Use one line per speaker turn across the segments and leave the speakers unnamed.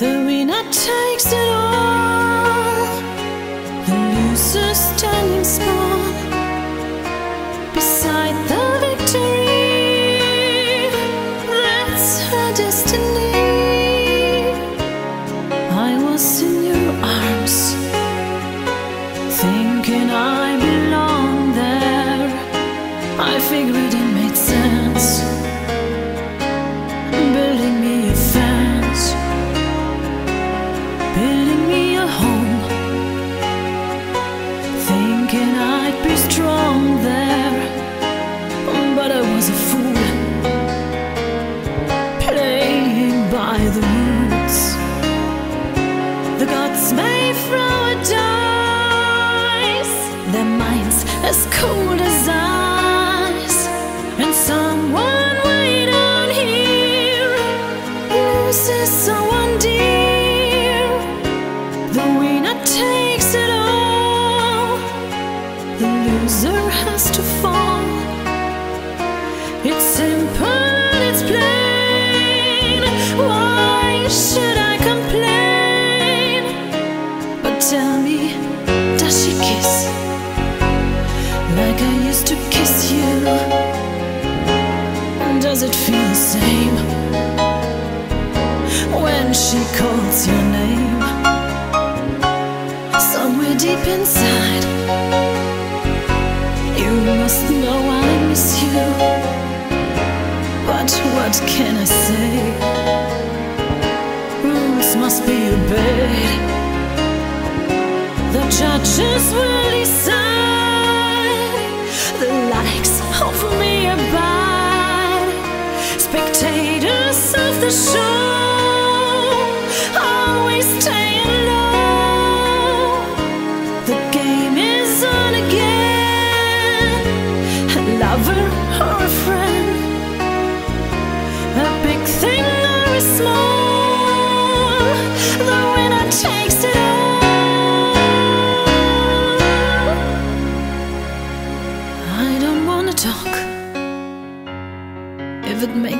The winner takes it all, the loser standing small beside the victory. That's her destiny. I was in your arms, thinking I belonged there. I figured a home, Does it feel the same when she calls your name? somewhere deep inside. You must know I miss you. But what can I say? Rules must be obeyed. The judges will decide. The likes of me abide. Spectators of the show always staying low. The game is on again. A lover or a friend, a big thing or a small. The winner takes it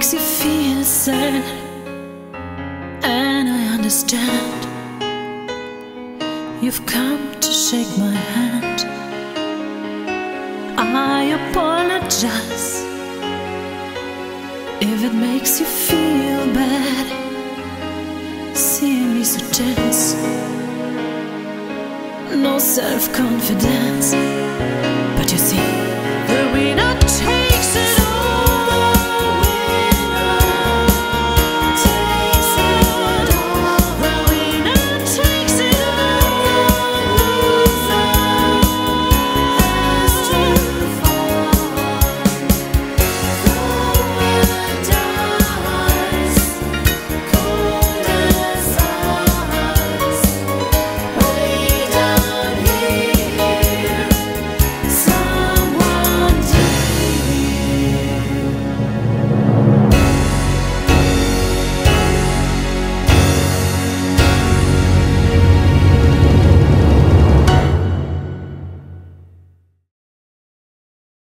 makes you feel sad, and I understand. You've come to shake my hand. I apologize if it makes you feel bad. Seeing me so tense, no self confidence.